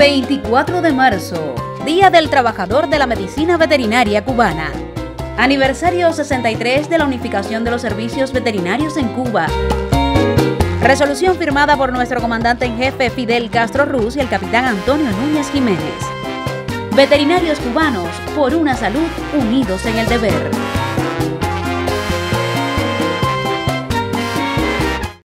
24 de marzo, Día del Trabajador de la Medicina Veterinaria Cubana. Aniversario 63 de la unificación de los servicios veterinarios en Cuba. Resolución firmada por nuestro comandante en jefe Fidel Castro Ruz y el capitán Antonio Núñez Jiménez. Veterinarios cubanos por una salud unidos en el deber.